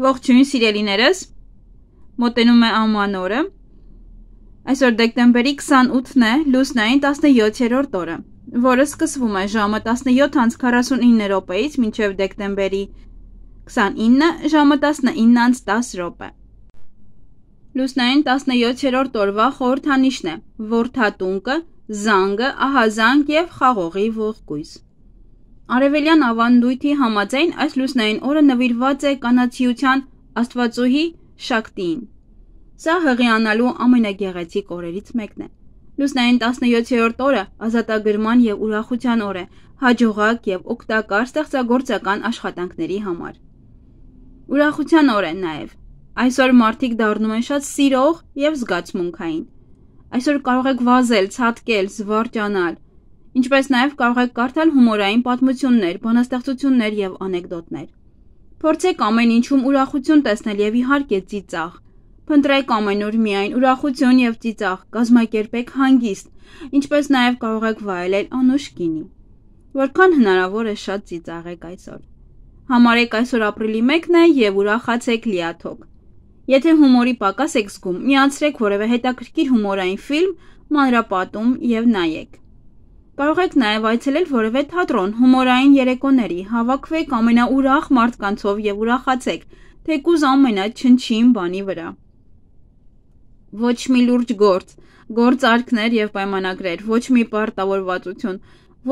Ողջույն սիրելիներս։ Մոտենում է աման օրը։ Այսօր դեկտեմբերի 28-ն է, լուսնային 17-րդ օրը, որը սկսվում է ժամը 17:49 րոպեից մինչև դեկտեմբերի 29 ժամը 19:10 րոպե։ Լուսնային 17-րդ օրվա խորհրդանիշն է՝ Որթատունկը, Զանգը, Ահազանգ եւ Խաղողի ողկույզ։ Արևելյան ավանդույթի համաձայն այս լուսնային օրը նվիրված է կանացիության աստվածուհի Շակտիին։ Սա հղիանալու ամենագեղեցիկ օրերից մեկն է։ Լուսնային 17-րդ օրը ազատագրման եւ ուրախության օր է, հաջողակ եւ օգտակար ստեղծագործական աշխատանքների համար։ Ուրախության օր է նաեւ։ Այսօր մարդիկ դառնում են շատ սիրող եւ զգացմունքային։ Այսօր կարող եք վազել, ցատկել, զվարճանալ, ինչպես նաև կարող եք կարդալ հումորային պատմություններ, բանաստեղծություններ եւ անեկդոտներ։ Փորձեք ամեն ինչում ուրախություն տեսնել եւ իհարկե ծիծաղ։ Փնտրեք ամենուր միայն ուրախություն եւ ծիծաղ, կազմակերպեք հանգիստ, ինչպես նաև կարող եք վայելել անուշ գինի։ Որքան հնարավոր է շատ ծիծաղեք այսօր։ Համարեք այսօր ապրիլի 1-ն է եւ ուրախացեք լիաթոք։ Եթե հումորի պակաս եք զգում, միացրեք որևէ հետաքրքիր հումորային ֆիլմ, մանրապատում եւ նայեք։ Կարող եք նաև այցելել որևէ թատրոն, հումորային երեկոների, հավաքվեք ամենաուրախ մարդկանցով եւ ուրախացեք, թեկուզ ամենաչնչին բանի վրա։ Ոչ մի լուրջ գործ, գործարքներ եւ պայմանագրեր, ոչ մի պարտավորվածություն,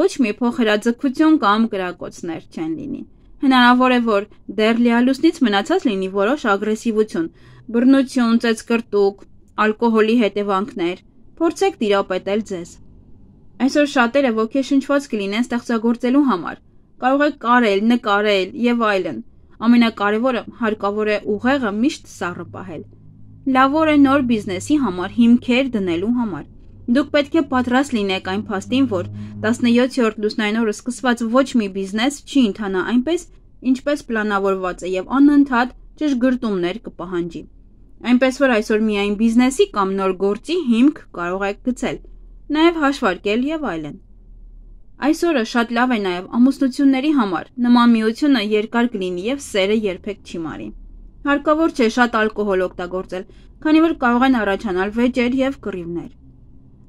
ոչ մի փոխհրաձգություն կամ կրակոցներ չեն լինի։ Հնարավոր է, որ դեռ լիալուսնից մնացած լինի որոշ ագրեսիվություն, բռնություն, ծեծկրտուկ, ալկոհոլի հետևանքներ։ Փորձեք տիրապետել ձեզ։ Այսօր շատերը ոգեշնչված կլինեն ստեղծագործելու համար։ Կարող եք կարել, նկարել եւ այլն։ Ամենակարևորը հարկավոր է ուղեղը միշտ սառը պահել։ Լավ օր է նոր բիզնեսի համար հիմքեր դնելու համար։ Դուք պետք է պատրաստ լինեք այն փաստին, որ 17-րդ լուսնային օրը սկսված ոչ մի բիզնես չի ընթանա այնպես, ինչպես պլանավորված է եւ անընդհատ ճշգրտումներ կպահանջի։ Այնպես որ այսօր միայն բիզնեսի կամ նոր գործի հիմք կարող եք գցել նաև հաշվարկել եւ այլն։ Այսօրը շատ լավ է նաև ամուսնությունների համար։ Նման միությունը երկար կլինի եւ սերը երբեք չի մարի։ Հարկավոր չէ շատ ալկոհոլ օգտագործել, քանի որ կարող են առաջանալ վեճեր եւ կռիվներ։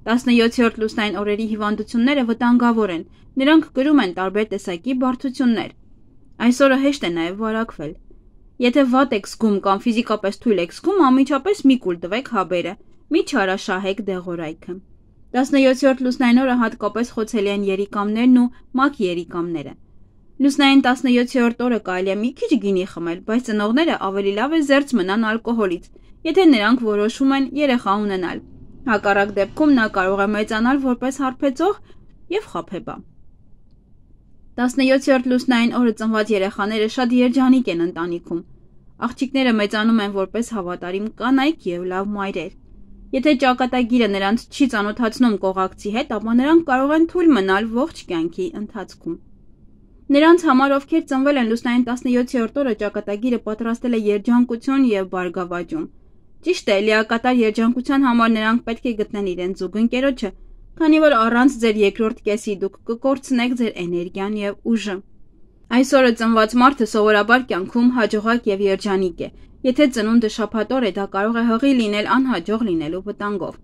17-րդ լուսնային օրերի հիվանդությունները վտանգավոր են։ Նրանք կրում են տարբեր տեսակի բարդություններ։ Այսօրը հեշտ է նաև վարակվել։ Եթե վատ եք զգում կամ ֆիզիկապես թույլ եք զգում, անմիջապես մի կուլ տվեք հաբերը։ Մի չարաշահեք դեղորայքը։ 17-րդ լուսնային օրը հատկապես խոցելի են երիկամներն ու մակ երիկամները։ Լուսնային 17-րդ օրը կարելի է մի քիչ գինի խմել, բայց ծնողները ավելի լավ է զերծ մնան ալկոհոլից, եթե նրանք որոշում են երեխա ունենալ։ Հակառակ դեպքում նա կարող է մեծանալ որպես հարբեցող եւ խափեբա։ 17-րդ լուսնային օրը ծնված երեխաները շատ երջանիկ են ընտանիքում։ Աղջիկները մեծանում են որպես հավատարիմ կանայք եւ լավ մայրեր։ Եթե ճակատագիրը նրանց չի ծանոթացնում կողակցի հետ, ապա նրանք կարող են թույլ մնալ ողջ կյանքի ընթացքում։ Նրանց համար, ովքեր ծնվել են լուսնային 17-րդ օրը, ճակատագիրը պատրաստել է երջանկություն եւ բարգավաճում։ Ճիշտ է, լիակատար երջանկության համար նրանք պետք է գտնեն իրենց զուգընկերոջը, քանի որ առանց ձեր երկրորդ կեսի դուք կկորցնեք ձեր էներգիան եւ ուժը։ Այսօրը ծնված մարդը սովորաբար կյանքում հաջողակ եւ երջանիկ է, Եթե ծնունդը շփատոր է, դա կարող է հղի լինել անհաջող լինելու վտանգով։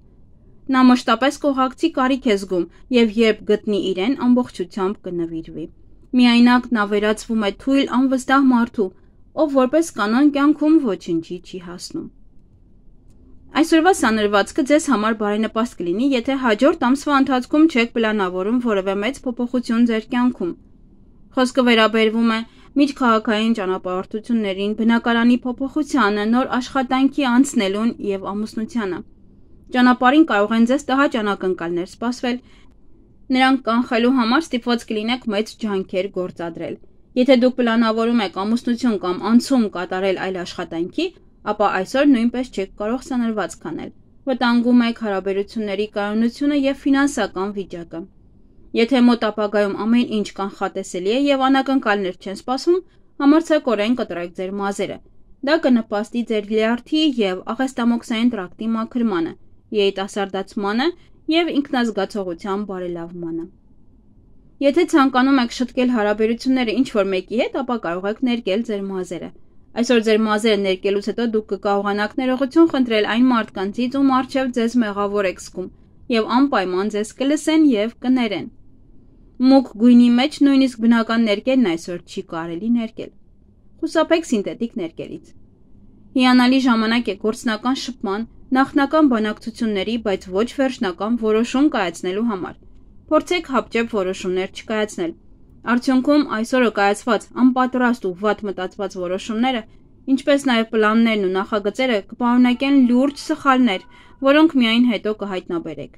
Նա մշտապես կողակցի կարիք է զգում եւ երբ գտնի իրեն, ամբողջությամբ կնվիրվի։ Միայնակ նա վերածվում է թույլ անվստահ մարդու, ով որպես կանոն կյանքում ոչինչի չի հասնում։ Այսօրվա սանրվածքը ձեզ համար բարենպաստ կլինի, եթե հաջորդ ամսվա ընթացքում չեք պլանավորում որևէ մեծ փոփոխություն ձեր կյանքում։ Խոսքը վերաբերվում է միջքաղաքային ճանապարհորդություններին, բնակարանի փոփոխությանը, նոր աշխատանքի անցնելուն եւ ամուսնությանը։ Ճանապարհին կարող են ձեզ տհաճ անակնկալներ սպասվել։ Նրանք կանխելու համար ստիպված կլինեք մեծ ջանքեր գործադրել։ Եթե դուք պլանավորում եք ամուսնություն կամ անցում կատարել այլ աշխատանքի, ապա այսօր նույնպես չեք կարող սանրված կանել։ Վտանգում եք հարաբերությունների կայունությունը եւ ֆինանսական վիճակը։ Եթե մոտ ապագայում ամեն ինչ կանխատեսելի է եւ անակնկալներ չեն սպասվում, համարձակորեն կտրեք ձեր մազերը։ Դա կնպաստի ձեր լյարդի եւ աղեստամոքսային տրակտի մաքրմանը, երիտասարդացմանը եւ ինքնազգացողության բարելավմանը։ Եթե ցանկանում եք շտկել հարաբերությունները ինչ որ մեկի հետ, ապա կարող եք ներկել ձեր մազերը։ Այսօր ձեր մազերը ներկելուց հետո դուք կկարողանաք ներողություն խնդրել այն մարդկանցից, ում առջև ձեզ մեղավոր եք զգում, եւ անպայման ձեզ կլսեն եւ կներեն։ Մուկ գույնի մեջ նույնիսկ բնական ներկելն այսօր չի կարելի ներկել։ Խուսափեք սինթետիկ ներկերից։ Հիանալի ժամանակ է գործնական շփման, նախնական բանակցությունների, բայց ոչ վերջնական որոշում կայացնելու համար։ Փորձեք հապճեպ որոշումներ չկայացնել Արդյունքում այսօրը կայացված անպատրաստ ու վատ մտածված որոշումները, ինչպես նաև պլաններն ու նախագծերը կպարունակեն լուրջ սխալներ, որոնք միայն հետո կհայտնաբերեք։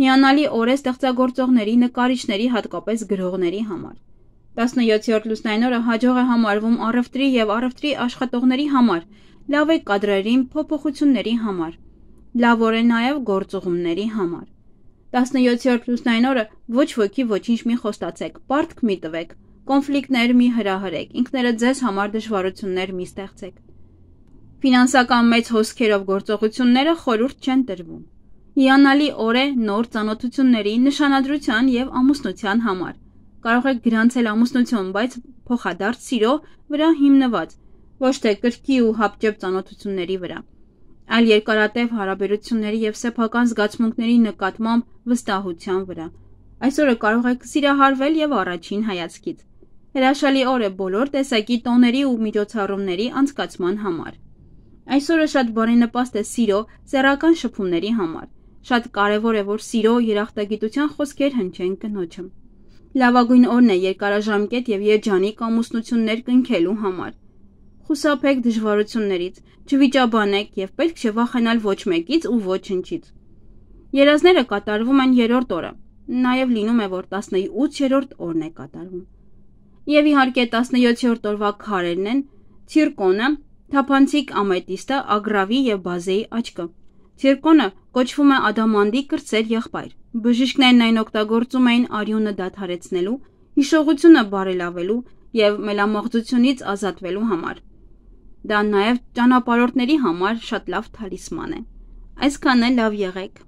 Հիանալի օր է ստեղծագործողների, նկարիչների, հատկապես գրողների համար։ 17-րդ լուսնային օրը հաջող է համարվում առևտրի եւ առևտրի աշխատողների համար, լավ է կադրերին փոփոխությունների համար։ Լավ օր է նաև գործուղումների համար։ 17-րդ լուսնային օրը ոչ ոքի ոչինչ մի խոստացեք, պարտք մի տվեք, կոնֆլիկտներ մի հրահրեք, ինքներդ ձեզ համար դժվարություններ մի ստեղծեք։ Ֆինանսական մեծ հոսքերով գործողությունները խորուրդ չեն տրվում։ Հիանալի օր է նոր ծանոթությունների, նշանադրության եւ ամուսնության համար։ Կարող եք գրանցել ամուսնություն, բայց փոխադարձ սիրո վրա հիմնված, ոչ թե կրկի ու հապճեպ ծանոթությունների վրա այլ երկարատև հարաբերությունների եւ սեփական զգացմունքների նկատմամբ վստահության վրա։ Այսօրը կարող եք սիրահարվել եւ առաջին հայացքից։ Հրաշալի օր է բոլոր տեսակի տոների ու միջոցառումների անցկացման համար։ Այսօրը շատ բարենպաստ է սիրո, սեռական շփումների համար։ Շատ կարևոր է, որ սիրո երախտագիտության խոսքեր հնչեն կնոջը։ Լավագույն օրն է երկարաժամկետ եւ երջանիկ ամուսնություններ կնքելու համար խուսափեք դժվարություններից, չվիճաբանեք եւ պետք չէ վախենալ ոչ մեկից ու ոչնչից։ Երազները կատարվում են երրորդ օրը։ Նաև լինում է, որ 18-րդ օրն է կատարվում։ Եվ իհարկե 17-րդ օրվա քարերն են ցիրկոնը, թափանցիկ ամետիստը, ագրավի եւ բազեի աչքը։ Ցիրկոնը կոչվում է ադամանդի կրծեր եղբայր։ Բժիշկներն այն օգտագործում էին արյունը դադարեցնելու, հիշողությունը բարելավելու եւ մելամաղձությունից ազատվելու համար։ Դա նաև ճանապարհորդների համար շատ լավ թալիսման է։ Այսքանը լավ եղեք։